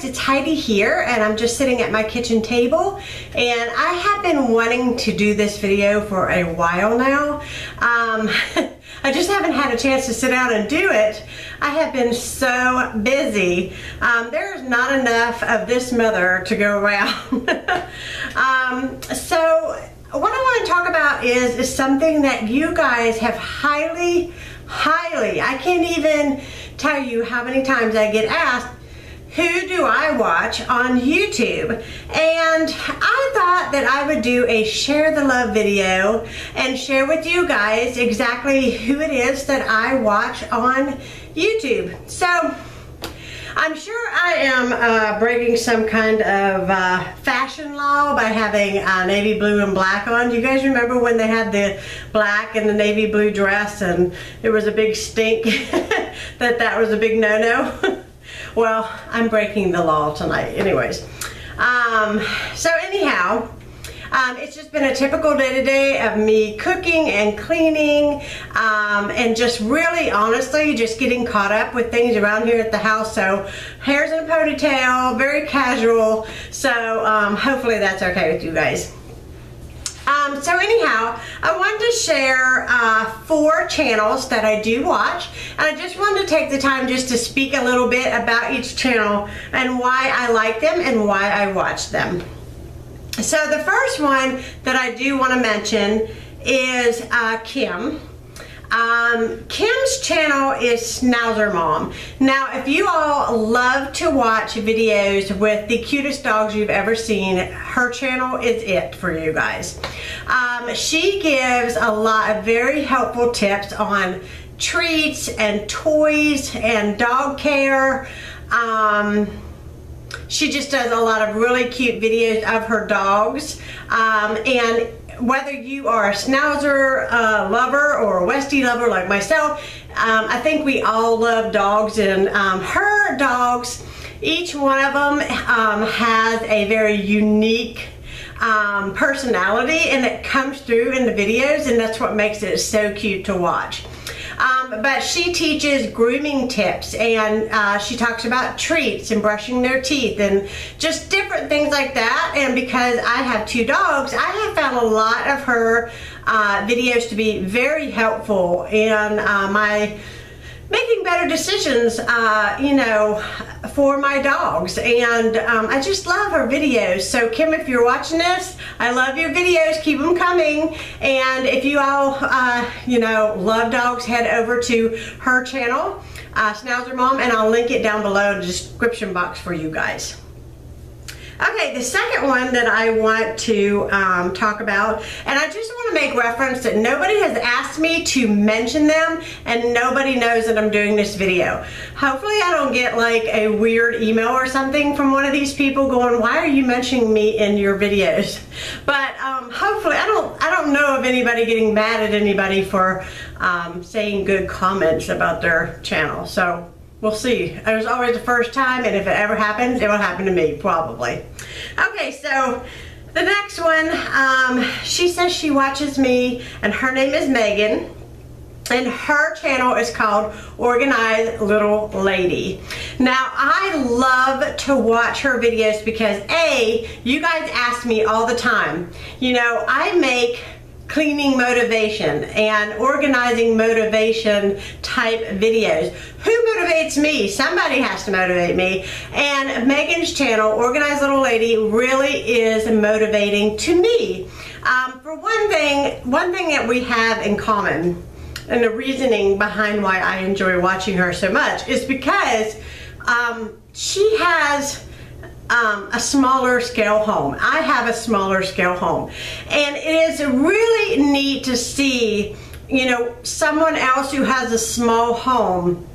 guys, it's Heidi here and I'm just sitting at my kitchen table and I have been wanting to do this video for a while now. Um, I just haven't had a chance to sit down and do it. I have been so busy. Um, there's not enough of this mother to go around. um, so what I want to talk about is, is something that you guys have highly, highly, I can't even tell you how many times I get asked, who do I watch on YouTube? And I thought that I would do a share the love video and share with you guys exactly who it is that I watch on YouTube. So I'm sure I am uh, breaking some kind of uh, fashion law by having uh, navy blue and black on. Do you guys remember when they had the black and the navy blue dress and there was a big stink that that was a big no-no? Well, I'm breaking the law tonight anyways. Um, so anyhow, um, it's just been a typical day today of me cooking and cleaning um, and just really honestly just getting caught up with things around here at the house. So hair's in a ponytail, very casual. So um, hopefully that's okay with you guys. Um, so anyhow, I wanted to share uh, four channels that I do watch. And I just wanted to take the time just to speak a little bit about each channel and why I like them and why I watch them. So the first one that I do want to mention is uh, Kim. Um, Kim's channel is Schnauzer Mom. Now, if you all love to watch videos with the cutest dogs you've ever seen, her channel is it for you guys. Um, she gives a lot of very helpful tips on treats and toys and dog care. Um, she just does a lot of really cute videos of her dogs. Um, and whether you are a Schnauzer uh, lover or a Westie lover like myself, um, I think we all love dogs and um, her dogs, each one of them um, has a very unique um, personality and it comes through in the videos and that's what makes it so cute to watch. But she teaches grooming tips and uh, she talks about treats and brushing their teeth and just different things like that. And because I have two dogs, I have found a lot of her uh, videos to be very helpful in uh, my making better decisions, uh, you know, for my dogs. And um, I just love her videos. So Kim, if you're watching this, I love your videos. Keep them coming. And if you all, uh, you know, love dogs, head over to her channel, uh, Schnauzer Mom, and I'll link it down below in the description box for you guys. Okay, the second one that I want to um, talk about, and I just want to make reference that nobody has asked me to mention them and nobody knows that I'm doing this video. Hopefully I don't get like a weird email or something from one of these people going, why are you mentioning me in your videos? But um, hopefully, I don't, I don't know of anybody getting mad at anybody for um, saying good comments about their channel. So We'll see. It was always the first time, and if it ever happens, it will happen to me, probably. Okay, so the next one, um, she says she watches me, and her name is Megan. And her channel is called Organized Little Lady. Now, I love to watch her videos because A, you guys ask me all the time. You know, I make cleaning motivation and organizing motivation type videos. Who motivates me? Somebody has to motivate me. And Megan's channel, Organized Little Lady, really is motivating to me. Um, for one thing, one thing that we have in common and the reasoning behind why I enjoy watching her so much is because um, she has um, a smaller scale home. I have a smaller scale home. And it is really neat to see, you know, someone else who has a small home,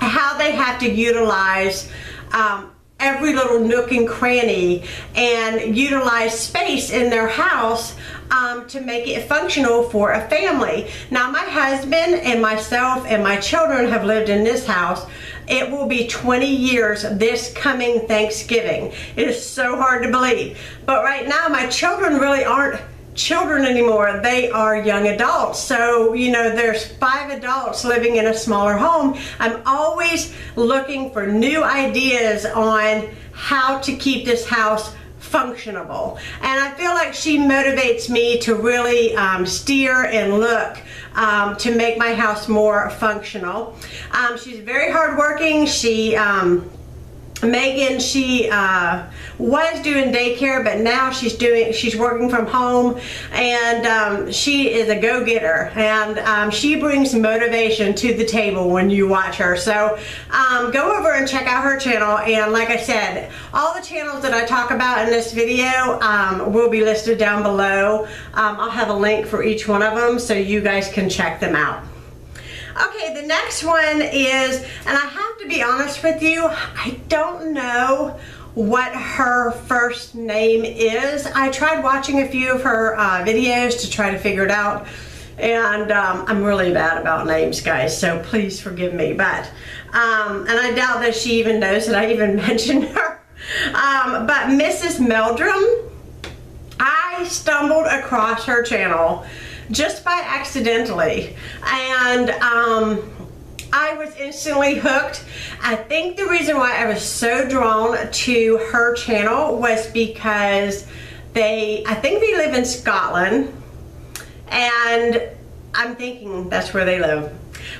how they have to utilize um, every little nook and cranny and utilize space in their house um, to make it functional for a family. Now my husband and myself and my children have lived in this house it will be 20 years this coming Thanksgiving. It is so hard to believe. But right now, my children really aren't children anymore. They are young adults. So, you know, there's five adults living in a smaller home. I'm always looking for new ideas on how to keep this house functionable. And I feel like she motivates me to really um, steer and look um, to make my house more functional. Um, she's very hardworking. She um, Megan, she uh, was doing daycare, but now she's doing, she's working from home, and um, she is a go-getter, and um, she brings motivation to the table when you watch her. So um, go over and check out her channel, and like I said, all the channels that I talk about in this video um, will be listed down below. Um, I'll have a link for each one of them, so you guys can check them out. Okay, the next one is, and I have to be honest with you, I don't know what her first name is. I tried watching a few of her uh, videos to try to figure it out and um, I'm really bad about names guys so please forgive me but um, and I doubt that she even knows that I even mentioned her um, but Mrs. Meldrum I stumbled across her channel just by accidentally. And um, I was instantly hooked. I think the reason why I was so drawn to her channel was because they, I think they live in Scotland and I'm thinking that's where they live.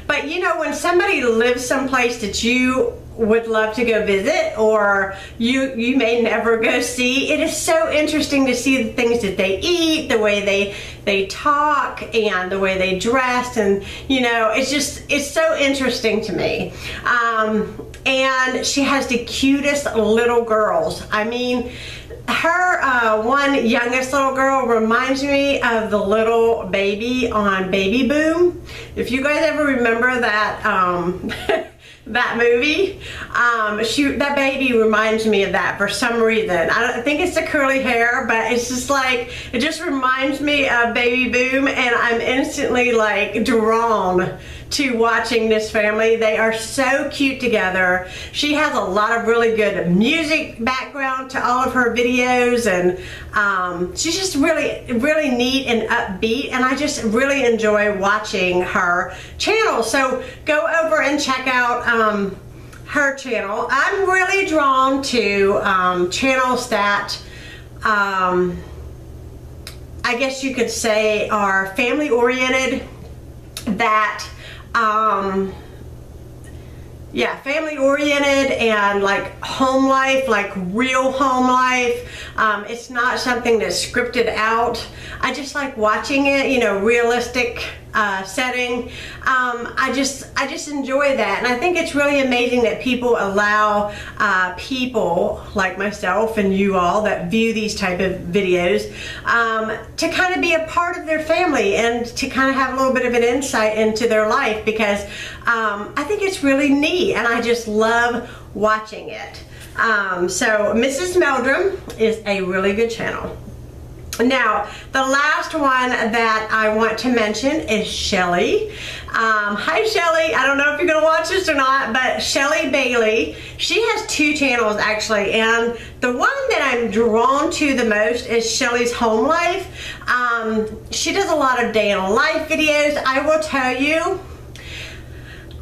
But you know, when somebody lives someplace that you would love to go visit or you you may never go see. It is so interesting to see the things that they eat the way they they talk and the way they dress and you know it's just it's so interesting to me. Um, and she has the cutest little girls. I mean her uh, one youngest little girl reminds me of the little baby on Baby Boom. If you guys ever remember that um, that movie, um, she that baby reminds me of that for some reason. I don't think it's the curly hair, but it's just like it just reminds me of Baby Boom, and I'm instantly like drawn to watching this family. They are so cute together. She has a lot of really good music background to all of her videos and um, she's just really, really neat and upbeat and I just really enjoy watching her channel. So go over and check out um, her channel. I'm really drawn to um, channels that um, I guess you could say are family oriented that um, yeah, family oriented and like home life, like real home life. Um, it's not something that's scripted out. I just like watching it, you know, realistic uh, setting. Um, I just I just enjoy that, and I think it's really amazing that people allow uh, people like myself and you all that view these type of videos um, to kind of be a part of their family and to kind of have a little bit of an insight into their life because um, I think it's really neat, and I just love watching it. Um, so Mrs. Meldrum is a really good channel. Now, the last one that I want to mention is Shelly. Um, hi Shelly, I don't know if you're gonna watch this or not, but Shelly Bailey, she has two channels actually, and the one that I'm drawn to the most is Shelly's Home Life. Um, she does a lot of day in life videos. I will tell you,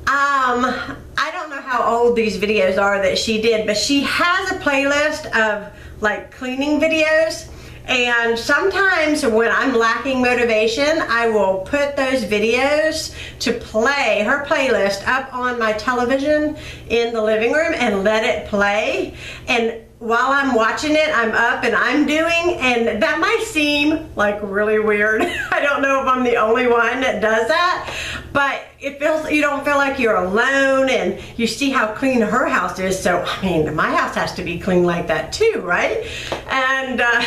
um, I don't know how old these videos are that she did, but she has a playlist of like cleaning videos and sometimes when I'm lacking motivation, I will put those videos to play, her playlist, up on my television in the living room and let it play. And while I'm watching it, I'm up and I'm doing, and that might seem like really weird. I don't know if I'm the only one that does that, but it feels, you don't feel like you're alone and you see how clean her house is. So, I mean, my house has to be clean like that too, right? And, uh,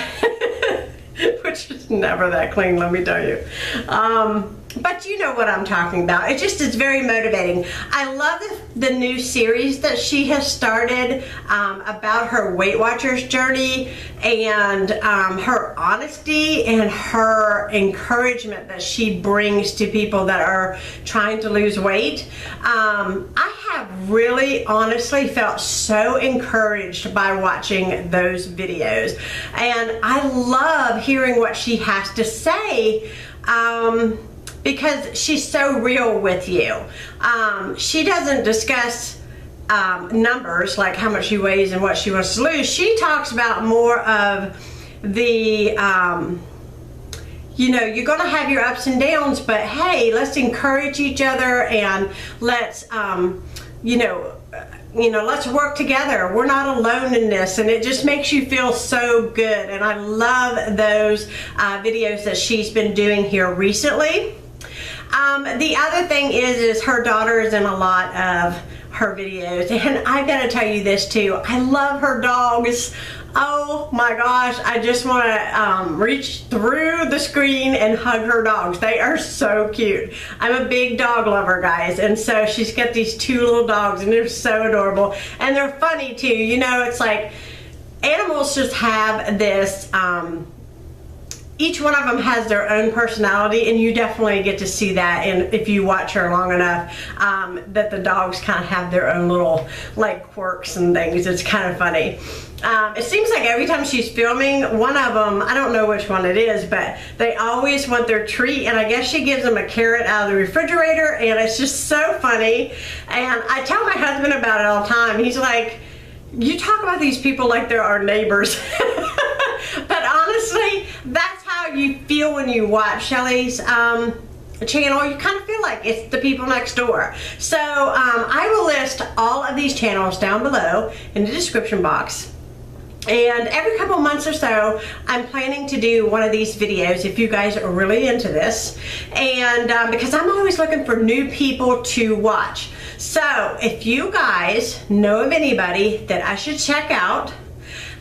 which is never that clean, let me tell you. Um, but you know what I'm talking about. It just is very motivating. I love the, new series that she has started um, about her Weight Watchers journey and um, her honesty and her encouragement that she brings to people that are trying to lose weight. Um, I have really honestly felt so encouraged by watching those videos and I love hearing what she has to say um, because she's so real with you. Um, she doesn't discuss um, numbers like how much she weighs and what she wants to lose. She talks about more of the, um, you know, you're going to have your ups and downs, but hey, let's encourage each other and let's, um, you know, you know, let's work together. We're not alone in this, and it just makes you feel so good. And I love those uh, videos that she's been doing here recently. Um, the other thing is, is her daughter is in a lot of her videos, and I've gotta tell you this too. I love her dogs. Oh my gosh, I just want to um, reach through the screen and hug her dogs. They are so cute. I'm a big dog lover, guys, and so she's got these two little dogs, and they're so adorable, and they're funny too. You know, it's like animals just have this. Um, each one of them has their own personality and you definitely get to see that and if you watch her long enough um, that the dogs kind of have their own little like quirks and things. It's kind of funny. Um, it seems like every time she's filming one of them I don't know which one it is but they always want their treat and I guess she gives them a carrot out of the refrigerator and it's just so funny. And I tell my husband about it all the time. He's like you talk about these people like they're our neighbors you feel when you watch Shelly's um, channel, you kind of feel like it's the people next door. So um, I will list all of these channels down below in the description box. And every couple months or so, I'm planning to do one of these videos if you guys are really into this. And um, because I'm always looking for new people to watch. So if you guys know of anybody that I should check out,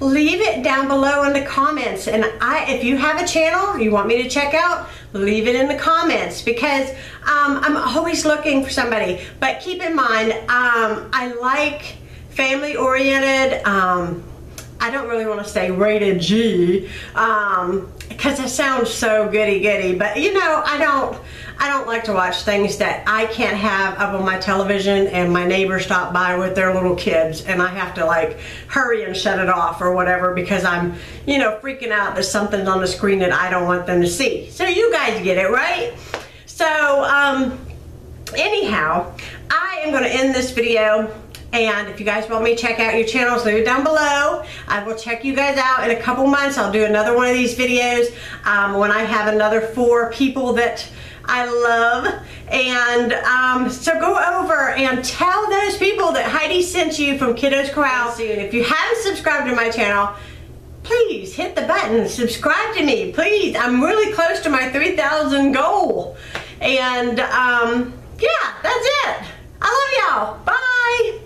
leave it down below in the comments. And I, if you have a channel you want me to check out, leave it in the comments because um, I'm always looking for somebody. But keep in mind, um, I like family oriented. Um, I don't really want to say rated G because um, it sounds so goody goody. But you know, I don't. I don't like to watch things that I can't have up on my television and my neighbors stop by with their little kids and I have to like hurry and shut it off or whatever because I'm, you know, freaking out that something's on the screen that I don't want them to see. So you guys get it, right? So, um, anyhow, I am going to end this video and if you guys want me to check out your channels, leave it down below. I will check you guys out in a couple months. I'll do another one of these videos um, when I have another four people that I love. And um, so go over and tell those people that Heidi sent you from Kiddos Koral soon. If you haven't subscribed to my channel, please hit the button, subscribe to me, please. I'm really close to my 3,000 goal. And um, yeah, that's it. I love y'all. Bye.